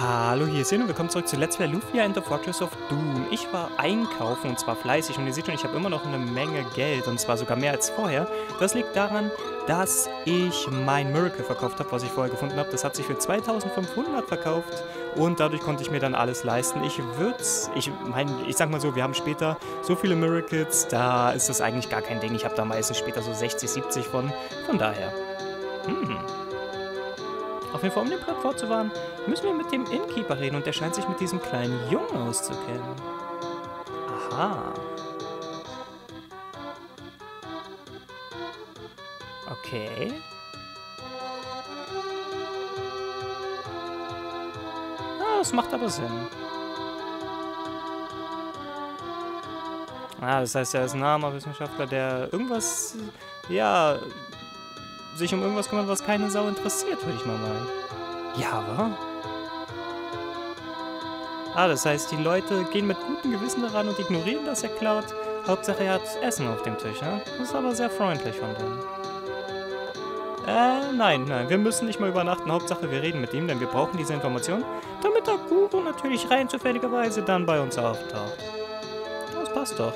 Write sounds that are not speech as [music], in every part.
Hallo, hier ist Jan und willkommen zurück zu Let's Play Lufia and the Fortress of Doom. Ich war einkaufen und zwar fleißig und ihr seht schon, ich habe immer noch eine Menge Geld und zwar sogar mehr als vorher. Das liegt daran, dass ich mein Miracle verkauft habe, was ich vorher gefunden habe. Das hat sich für 2500 verkauft und dadurch konnte ich mir dann alles leisten. Ich würde ich meine, ich sag mal so, wir haben später so viele Miracles, da ist das eigentlich gar kein Ding. Ich habe da meistens später so 60, 70 von, von daher. Hm. Auf jeden Fall, um den Plot fortzufahren, müssen wir mit dem Innkeeper reden und der scheint sich mit diesem kleinen Jungen auszukennen. Aha. Okay. Ah, das macht aber Sinn. Ah, das heißt, er ist ein armer Wissenschaftler, der irgendwas, ja, sich um irgendwas kümmert, was keine Sau interessiert, würde ich mal meinen. Ja, wa? Ah, das heißt, die Leute gehen mit gutem Gewissen daran und ignorieren, dass er klaut. Hauptsache, er hat Essen auf dem Tisch, ja? Das ist aber sehr freundlich von denen. Äh, nein, nein, wir müssen nicht mal übernachten. Hauptsache, wir reden mit ihm, denn wir brauchen diese Information, damit der Guru natürlich rein zufälligerweise dann bei uns auftaucht. Das passt doch.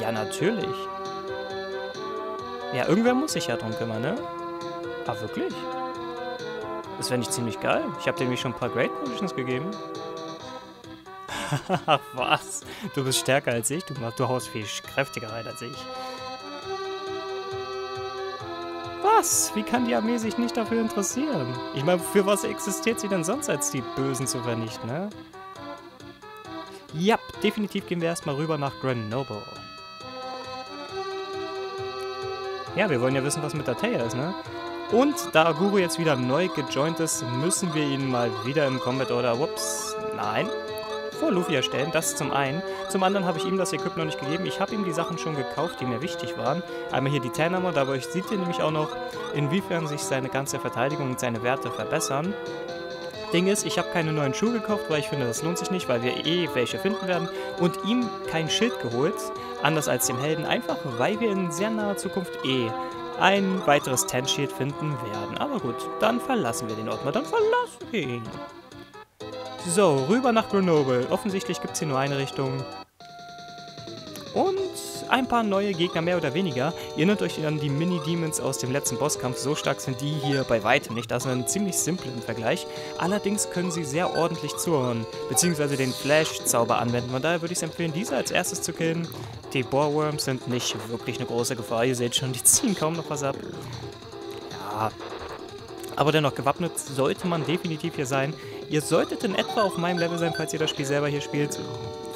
Ja, natürlich. Ja, irgendwer muss sich ja drum kümmern, ne? Ah, wirklich? Das wäre nicht ziemlich geil. Ich habe dir nämlich schon ein paar Great Potions gegeben. [laughs] Was? Du bist stärker als ich. Du, du haust viel kräftiger rein als ich. Was? Wie kann die Armee sich nicht dafür interessieren? Ich meine, für was existiert sie denn sonst, als die Bösen zu vernichten, ne? Ja, definitiv gehen wir erstmal rüber nach Grenoble. Ja, wir wollen ja wissen, was mit Ateia ist, ne? Und da Guru jetzt wieder neu gejoint ist, müssen wir ihn mal wieder im Combat Order, whoops, nein, vor Luffy erstellen. Das zum einen. Zum anderen habe ich ihm das Equip noch nicht gegeben. Ich habe ihm die Sachen schon gekauft, die mir wichtig waren. Einmal hier die Tanhammer, dadurch sieht ihr nämlich auch noch, inwiefern sich seine ganze Verteidigung und seine Werte verbessern. Ding ist, ich habe keine neuen Schuhe gekauft, weil ich finde, das lohnt sich nicht, weil wir eh welche finden werden. Und ihm kein Schild geholt, anders als dem Helden, einfach weil wir in sehr naher Zukunft eh ein weiteres Ten-Shield finden werden. Aber gut, dann verlassen wir den Ort mal. Dann verlassen wir ihn. So, rüber nach Grenoble. Offensichtlich gibt es hier nur eine Richtung. Und ein paar neue Gegner mehr oder weniger. Ihr erinnert euch an die Mini-Demons aus dem letzten Bosskampf. So stark sind die hier bei weitem nicht. Das ist ein ziemlich simplen Vergleich. Allerdings können sie sehr ordentlich zuhauen, beziehungsweise den Flash-Zauber anwenden. Von daher würde ich es empfehlen, diese als erstes zu killen. Die Bohrworms sind nicht wirklich eine große Gefahr. Ihr seht schon, die ziehen kaum noch was ab. Ja, aber dennoch gewappnet sollte man definitiv hier sein. Ihr solltet in etwa auf meinem Level sein, falls ihr das Spiel selber hier spielt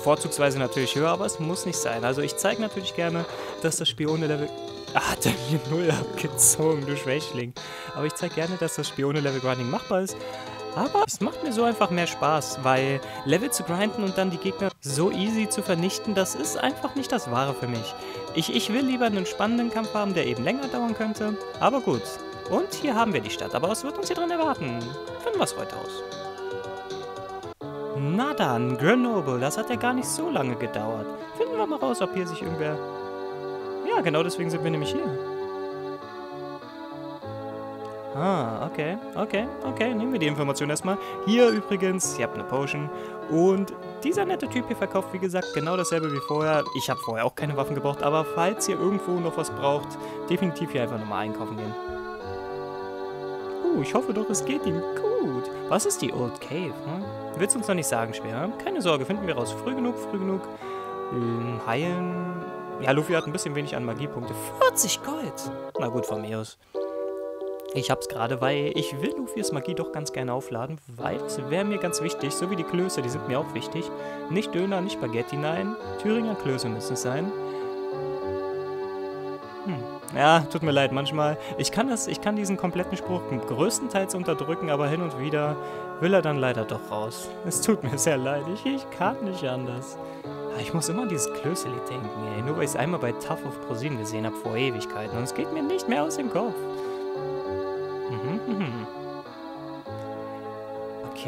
vorzugsweise natürlich höher, aber es muss nicht sein. Also ich zeige natürlich gerne, dass das Spiel ohne Level... Ah, [laughs] hat mir null abgezogen, du Schwächling. Aber ich zeige gerne, dass das Spiel ohne Level Grinding machbar ist. Aber es macht mir so einfach mehr Spaß, weil Level zu grinden und dann die Gegner so easy zu vernichten, das ist einfach nicht das Wahre für mich. Ich, ich will lieber einen spannenden Kampf haben, der eben länger dauern könnte. Aber gut. Und hier haben wir die Stadt. Aber was wird uns hier drin erwarten? Finden wir es heute aus. Na dann, Grenoble, das hat ja gar nicht so lange gedauert. Finden wir mal raus, ob hier sich irgendwer... Ja, genau deswegen sind wir nämlich hier. Ah, okay, okay, okay, nehmen wir die Information erstmal. Hier übrigens, ihr habt eine Potion. Und dieser nette Typ hier verkauft, wie gesagt, genau dasselbe wie vorher. Ich habe vorher auch keine Waffen gebraucht, aber falls ihr irgendwo noch was braucht, definitiv hier einfach nochmal einkaufen gehen. Uh, ich hoffe doch, es geht ihm gut. Was ist die Old Cave, hm? Willst du uns noch nicht sagen, schwer? Keine Sorge, finden wir raus. Früh genug, früh genug. Ähm, heilen. Ja, Luffy hat ein bisschen wenig an Magiepunkte. 40 Gold! Na gut, von mir aus. Ich hab's gerade, weil ich will Luffys Magie doch ganz gerne aufladen, weil es wäre mir ganz wichtig, so wie die Klöße, die sind mir auch wichtig. Nicht Döner, nicht Spaghetti, nein. Thüringer Klöße müssen es sein. Ja, tut mir leid, manchmal. Ich kann das, ich kann diesen kompletten Spruch größtenteils unterdrücken, aber hin und wieder will er dann leider doch raus. Es tut mir sehr leid, ich, ich kann nicht anders. Ich muss immer an dieses Klöseli denken, ey. Nur weil ich es einmal bei Tough of ProSieben gesehen habe vor Ewigkeiten. Und es geht mir nicht mehr aus dem Kopf.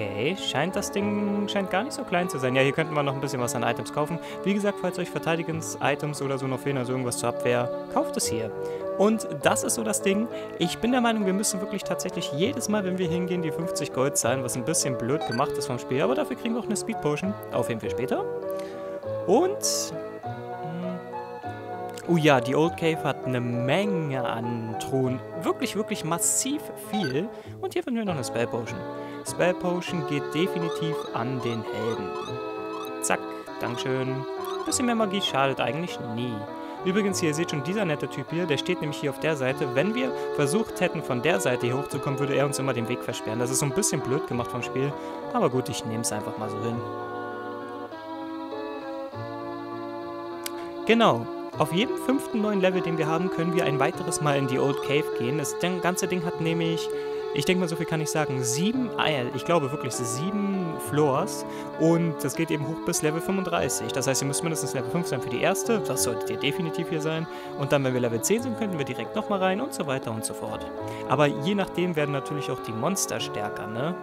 Okay, scheint das Ding scheint gar nicht so klein zu sein. Ja, hier könnten wir noch ein bisschen was an Items kaufen. Wie gesagt, falls euch Verteidigungs-Items oder so noch fehlen, also irgendwas zur Abwehr, kauft es hier. Und das ist so das Ding. Ich bin der Meinung, wir müssen wirklich tatsächlich jedes Mal, wenn wir hingehen, die 50 Gold zahlen, was ein bisschen blöd gemacht ist vom Spiel. Aber dafür kriegen wir auch eine Speed Potion. Auf jeden Fall später. Und... Oh ja, die Old Cave hat eine Menge an Truhen. Wirklich, wirklich massiv viel. Und hier finden wir noch eine Spell Potion. Spell Potion geht definitiv an den Helden. Zack, Dankeschön. Bisschen mehr Magie schadet eigentlich nie. Übrigens, hier, ihr seht schon, dieser nette Typ hier, der steht nämlich hier auf der Seite. Wenn wir versucht hätten, von der Seite hier hochzukommen, würde er uns immer den Weg versperren. Das ist so ein bisschen blöd gemacht vom Spiel. Aber gut, ich nehme es einfach mal so hin. Genau. Auf jedem fünften neuen Level, den wir haben, können wir ein weiteres Mal in die Old Cave gehen. Das ganze Ding hat nämlich ich denke mal, so viel kann ich sagen. Sieben, ich glaube wirklich sieben Floors und das geht eben hoch bis Level 35. Das heißt, ihr müsst mindestens Level 5 sein für die erste, das solltet ihr definitiv hier sein. Und dann, wenn wir Level 10 sind, könnten wir direkt nochmal rein und so weiter und so fort. Aber je nachdem werden natürlich auch die Monster stärker, ne?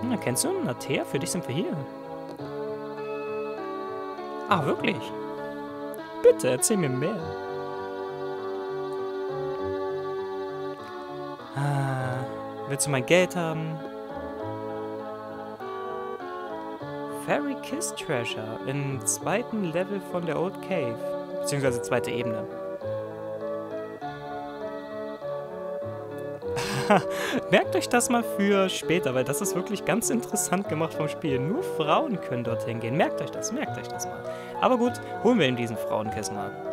Hm, kennst du einen Natea? Für dich sind wir hier. Ah, wirklich? Bitte, erzähl mir mehr. Willst du mein Geld haben? Fairy Kiss Treasure im zweiten Level von der Old Cave. Beziehungsweise zweite Ebene. [laughs] Merkt euch das mal für später, weil das ist wirklich ganz interessant gemacht vom Spiel. Nur Frauen können dorthin gehen. Merkt euch das, merkt euch das mal. Aber gut, holen wir ihm diesen Frauenkiss mal.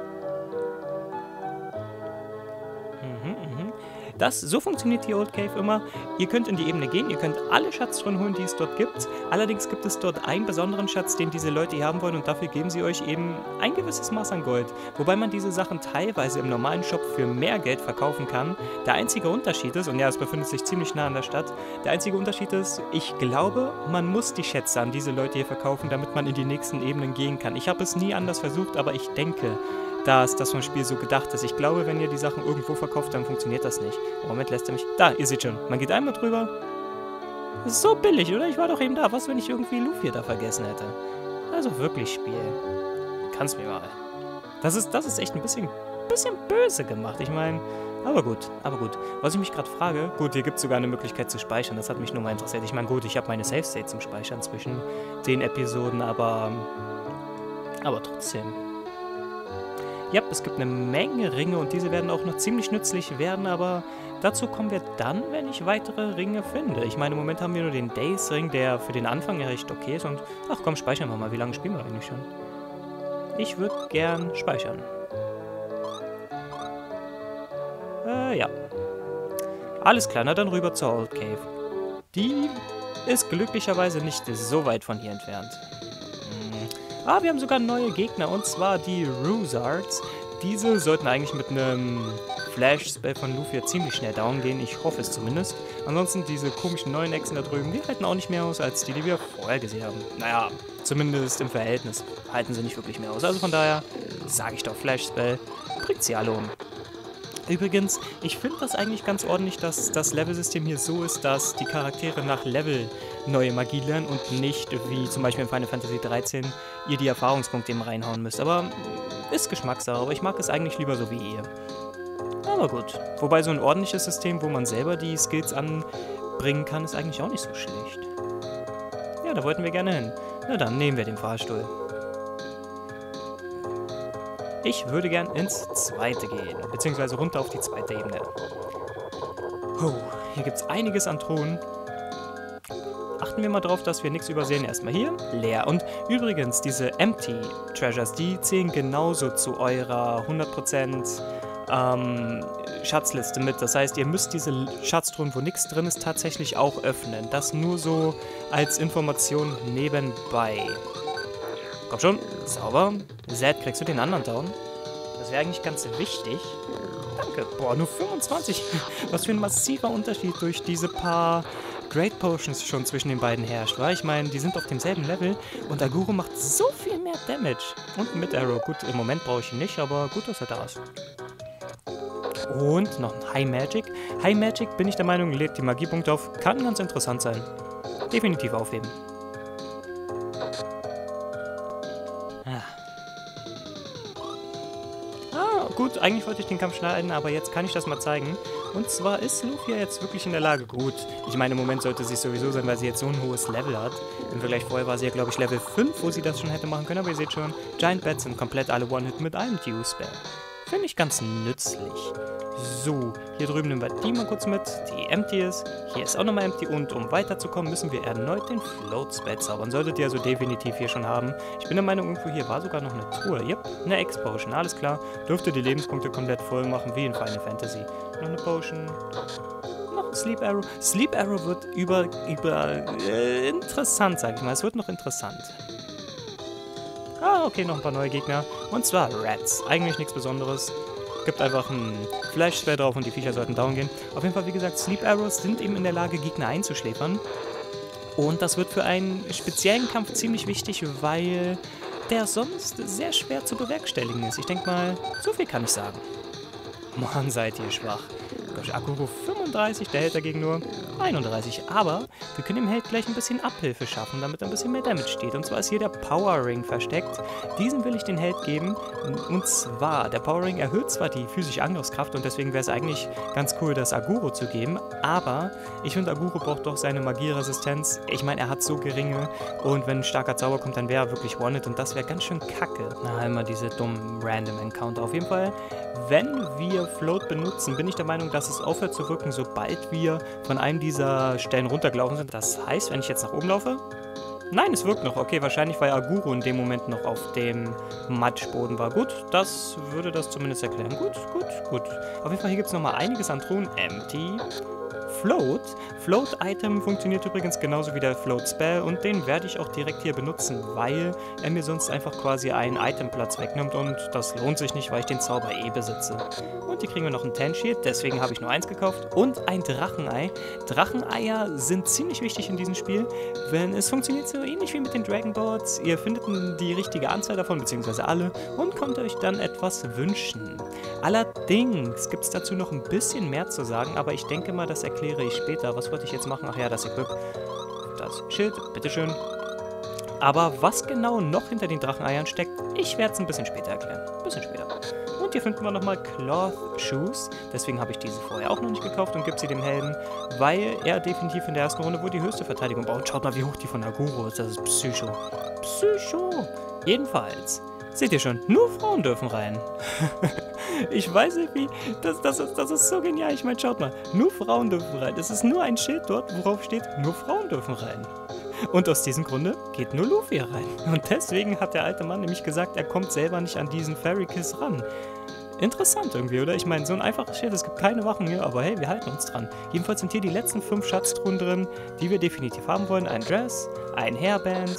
Das, so funktioniert die Old Cave immer. Ihr könnt in die Ebene gehen, ihr könnt alle Schatztruhen holen, die es dort gibt. Allerdings gibt es dort einen besonderen Schatz, den diese Leute hier haben wollen und dafür geben sie euch eben ein gewisses Maß an Gold. Wobei man diese Sachen teilweise im normalen Shop für mehr Geld verkaufen kann. Der einzige Unterschied ist, und ja, es befindet sich ziemlich nah an der Stadt, der einzige Unterschied ist, ich glaube, man muss die Schätze an diese Leute hier verkaufen, damit man in die nächsten Ebenen gehen kann. Ich habe es nie anders versucht, aber ich denke, dass das vom Spiel so gedacht ist. Ich glaube, wenn ihr die Sachen irgendwo verkauft, dann funktioniert das nicht. Moment, lässt er mich... Da, ihr seht schon. Man geht einmal drüber. Das ist so billig, oder? Ich war doch eben da. Was, wenn ich irgendwie Luffy da vergessen hätte? Also wirklich Spiel. Kannst mir mal. Das ist, das ist echt ein bisschen, bisschen böse gemacht. Ich meine... Aber gut, aber gut. Was ich mich gerade frage, gut, hier gibt es sogar eine Möglichkeit zu speichern. Das hat mich nur mal interessiert. Ich meine, gut, ich habe meine Safe State zum Speichern zwischen den Episoden, aber... Aber trotzdem. Ja, es gibt eine Menge Ringe und diese werden auch noch ziemlich nützlich werden, aber dazu kommen wir dann, wenn ich weitere Ringe finde. Ich meine, im Moment haben wir nur den Days-Ring, der für den Anfang ja recht okay ist und ach komm, speichern wir mal. Wie lange spielen wir eigentlich schon? Ich würde gern speichern. Äh, ja. Alles klar, na dann rüber zur Old Cave. Die ist glücklicherweise nicht so weit von hier entfernt. Ah, wir haben sogar neue Gegner, und zwar die Ruzards. Diese sollten eigentlich mit einem Flash-Spell von Luffy ziemlich schnell down gehen. Ich hoffe es zumindest. Ansonsten diese komischen neuen Echsen da drüben, die halten auch nicht mehr aus als die, die wir vorher gesehen haben. Naja, zumindest im Verhältnis halten sie nicht wirklich mehr aus. Also von daher sage ich doch Flash-Spell, bringt sie alle um. Übrigens, ich finde das eigentlich ganz ordentlich, dass das Level-System hier so ist, dass die Charaktere nach Level neue Magie lernen und nicht wie zum Beispiel in Final Fantasy 13 ihr die Erfahrungspunkte eben reinhauen müsst. Aber ist Geschmackssache, aber ich mag es eigentlich lieber so wie ihr. Aber gut. Wobei so ein ordentliches System, wo man selber die Skills anbringen kann, ist eigentlich auch nicht so schlecht. Ja, da wollten wir gerne hin. Na dann, nehmen wir den Fahrstuhl. Ich würde gern ins zweite gehen, beziehungsweise runter auf die zweite Ebene. Oh, hier es einiges an Thronen. Achten wir mal drauf, dass wir nichts übersehen. Erstmal hier, leer. Und übrigens, diese Empty Treasures, die zählen genauso zu eurer 100% ähm, Schatzliste mit. Das heißt, ihr müsst diese Schatztruhen, wo nichts drin ist, tatsächlich auch öffnen. Das nur so als Information nebenbei. Komm schon, sauber. Zed, kriegst du den anderen down? Das wäre eigentlich ganz wichtig. Danke. Boah, nur 25. Was für ein massiver Unterschied durch diese paar Great Potions schon zwischen den beiden herrscht, wa? Ich meine, die sind auf demselben Level und Aguro macht so viel mehr Damage. Und mit Arrow. Gut, im Moment brauche ich ihn nicht, aber gut, dass er da ist. Und noch ein High Magic. High Magic, bin ich der Meinung, lädt die Magiepunkte auf. Kann ganz interessant sein. Definitiv aufheben. Gut, eigentlich wollte ich den Kampf schneiden, aber jetzt kann ich das mal zeigen. Und zwar ist Lufia jetzt wirklich in der Lage, gut, ich meine, im Moment sollte sie sowieso sein, weil sie jetzt so ein hohes Level hat. Im Vergleich vorher war sie ja, glaube ich, Level 5, wo sie das schon hätte machen können, aber ihr seht schon, Giant Bats sind komplett alle One-Hit mit einem Dew-Spell. Finde ich ganz nützlich. So, hier drüben nehmen wir die mal kurz mit, die empty ist. Hier ist auch nochmal empty und um weiterzukommen, müssen wir erneut den Float Spell zaubern. Solltet ihr also definitiv hier schon haben. Ich bin der Meinung, irgendwo hier war sogar noch eine Truhe. Yep, eine Ex-Potion, alles klar. Dürfte die Lebenspunkte komplett voll machen, wie in Final Fantasy. Noch eine Potion, noch ein Sleep Arrow. Sleep Arrow wird über, über, äh, interessant, sag ich mal. Es wird noch interessant. Ah, okay, noch ein paar neue Gegner. Und zwar Rats. Eigentlich nichts Besonderes. Gibt einfach ein Flash-Spell drauf und die Viecher sollten down gehen. Auf jeden Fall, wie gesagt, Sleep Arrows sind eben in der Lage, Gegner einzuschläfern. Und das wird für einen speziellen Kampf ziemlich wichtig, weil der sonst sehr schwer zu bewerkstelligen ist. Ich denke mal, so viel kann ich sagen. Mann, seid ihr schwach. Gosh, Akuro 35, der hält dagegen nur 31. Aber wir können dem Held gleich ein bisschen Abhilfe schaffen, damit er ein bisschen mehr Damage steht. Und zwar ist hier der Power Ring versteckt. Diesen will ich den Held geben. Und zwar, der Power Ring erhöht zwar die physische Angriffskraft und deswegen wäre es eigentlich ganz cool, das Aguro zu geben. Aber ich finde, Aguro braucht doch seine Magieresistenz. Ich meine, er hat so geringe. Und wenn ein starker Zauber kommt, dann wäre er wirklich One-Hit. Und das wäre ganz schön kacke. Na, immer diese dummen Random Encounter. Auf jeden Fall, wenn wir Float benutzen, bin ich der Meinung, dass es aufhört zu wirken, sobald wir von einem dieser Stellen runtergelaufen sind. Das heißt, wenn ich jetzt nach oben laufe... Nein, es wirkt noch. Okay, wahrscheinlich, weil Aguro in dem Moment noch auf dem Matschboden war. Gut, das würde das zumindest erklären. Gut, gut, gut. Auf jeden Fall, hier gibt es nochmal einiges an Truhen. Empty. Float. Float-Item funktioniert übrigens genauso wie der Float-Spell und den werde ich auch direkt hier benutzen, weil er mir sonst einfach quasi einen Itemplatz wegnimmt und das lohnt sich nicht, weil ich den Zauber eh besitze. Und hier kriegen wir noch ein Ten-Shield, deswegen habe ich nur eins gekauft und ein Drachenei. Dracheneier sind ziemlich wichtig in diesem Spiel, wenn es funktioniert so ähnlich wie mit den Dragon Boards. Ihr findet die richtige Anzahl davon, beziehungsweise alle, und könnt euch dann etwas wünschen. Allerdings gibt es dazu noch ein bisschen mehr zu sagen, aber ich denke mal, das erkläre ich später. Was wollte ich jetzt machen? Ach ja, das Equip. Das Schild, bitteschön. Aber was genau noch hinter den Dracheneiern steckt, ich werde es ein bisschen später erklären. Ein bisschen später. Und hier finden wir nochmal Cloth Shoes. Deswegen habe ich diese vorher auch noch nicht gekauft und gebe sie dem Helden, weil er definitiv in der ersten Runde wohl die höchste Verteidigung baut. Schaut mal, wie hoch die von Aguro ist. Das ist Psycho. Psycho. Jedenfalls, seht ihr schon, nur Frauen dürfen rein. [laughs] Ich weiß nicht wie. Das, das, ist, das ist so genial. Ich meine, schaut mal. Nur Frauen dürfen rein. Es ist nur ein Schild dort, worauf steht, nur Frauen dürfen rein. Und aus diesem Grunde geht nur Luffy rein. Und deswegen hat der alte Mann nämlich gesagt, er kommt selber nicht an diesen Fairy Kiss ran. Interessant irgendwie, oder? Ich meine, so ein einfaches Schild, es gibt keine Wachen hier, aber hey, wir halten uns dran. Jedenfalls sind hier die letzten fünf Schatztruhen drin, die wir definitiv haben wollen. Ein Dress, ein Hairband,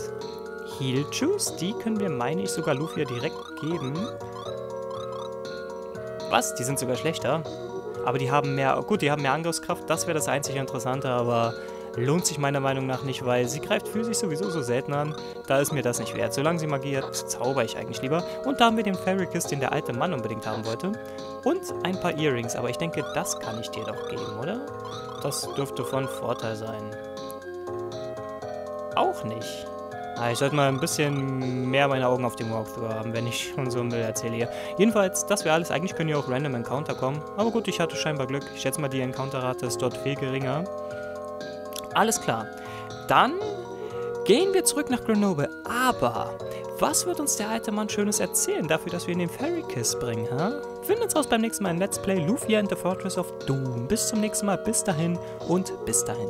Heal Juice, die können wir, meine ich, sogar Luffy direkt geben. Was? Die sind sogar schlechter? Aber die haben mehr... Gut, die haben mehr Angriffskraft. Das wäre das einzig Interessante, aber lohnt sich meiner Meinung nach nicht, weil sie greift physisch sowieso so selten an. Da ist mir das nicht wert. Solange sie magiert, zauber ich eigentlich lieber. Und da haben wir den Kiss, den der alte Mann unbedingt haben wollte. Und ein paar Earrings, aber ich denke, das kann ich dir doch geben, oder? Das dürfte von Vorteil sein. Auch nicht. Ah, ich sollte mal ein bisschen mehr meine Augen auf dem Walkthrough haben, wenn ich schon so Müll erzähle hier. Jedenfalls, das wäre alles. Eigentlich können ja auch random Encounter kommen. Aber gut, ich hatte scheinbar Glück. Ich schätze mal, die Encounter-Rate ist dort viel geringer. Alles klar. Dann gehen wir zurück nach Grenoble. Aber was wird uns der alte Mann Schönes erzählen, dafür, dass wir ihn in den Fairy Kiss bringen, ha? Huh? Finden uns raus beim nächsten Mal in Let's Play Lufia and the Fortress of Doom. Bis zum nächsten Mal, bis dahin und bis dahin.